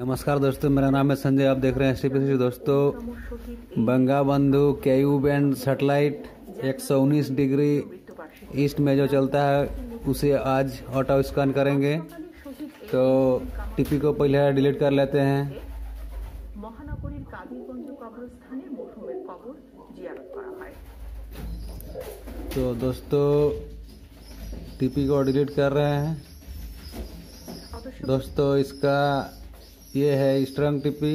नमस्कार दोस्तों मेरा नाम है संजय। आप देख रहे हैं एस दोस्तों Bangabandhu Ku band satellite 119 degree east में जो चलता है उसे आज ऑटो स्कैन करेंगे। तो टीपी को पहले डिलीट कर लेते हैं। तो दोस्तों टिपी को डिलीट कर रहे हैं। दोस्तों इसका ये है स्ट्रंग टीपी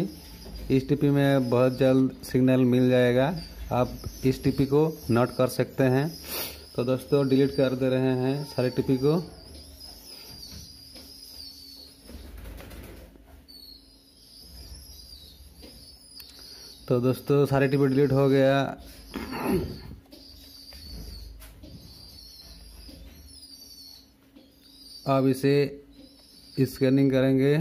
इस टीपी में बहुत जल्द सिग्नल मिल जाएगा। आप इस टीपी को नोट कर सकते हैं। तो दोस्तों डिलीट कर दे रहे हैं सारे टीपी को। तो दोस्तों, सारे टीपी डिलीट हो गया। अब इसे स्कैनिंग करेंगे।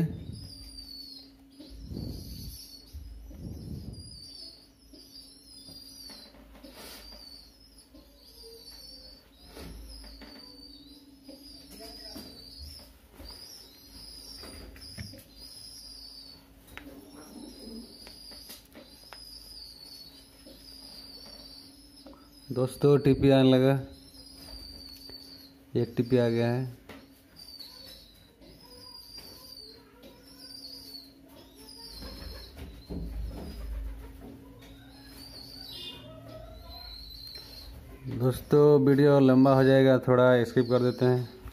दोस्तों, टीपी आने लगा। एक टीपी आ गया है। दोस्तों, वीडियो लंबा हो जाएगा, थोड़ा स्किप कर देते हैं।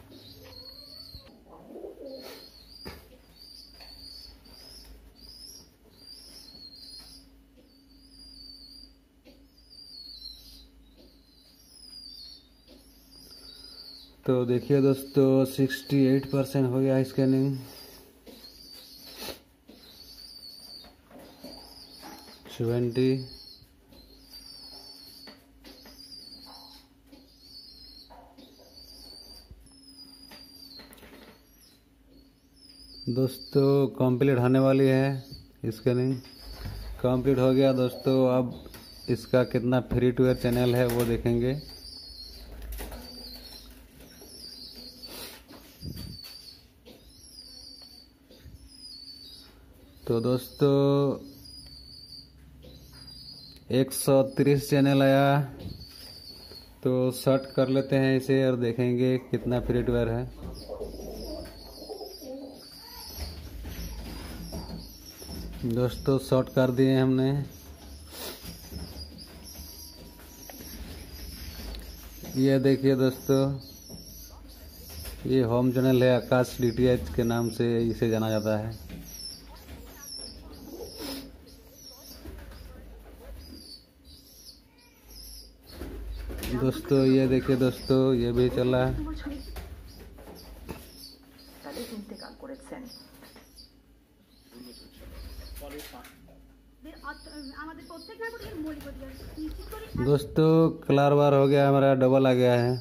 तो देखिए दोस्तों 68 परसेंट हो गया स्कैनिंग सेवेंटी दोस्तों कंप्लीट होने वाली है स्कैनिंग कंप्लीट हो गया दोस्तों, अब इसका कितना फ्री टू एयर चैनल है वो देखेंगे। तो दोस्तों 130 चैनल आया। तो सर्ट कर लेते हैं इसे और देखेंगे कितना फ्री टू एयर है। दोस्तों शॉर्ट कर दिए हमने। ये देखिए दोस्तों, ये होम चैनल है आकाश डीटीएच के नाम से इसे जाना जाता है। दोस्तों, ये देखिए दोस्तों, ये भी चला। है दोस्तों, कलर बार हो गया, हमारा डबल आ गया है।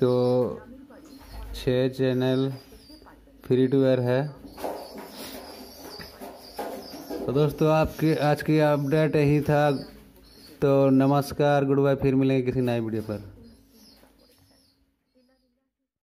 तो छः चैनल फ्री टू वेयर है। तो दोस्तों, आपकी, आज की अपडेट यही था। तो नमस्कार गुड बाय फिर मिलेंगे किसी नए वीडियो पर।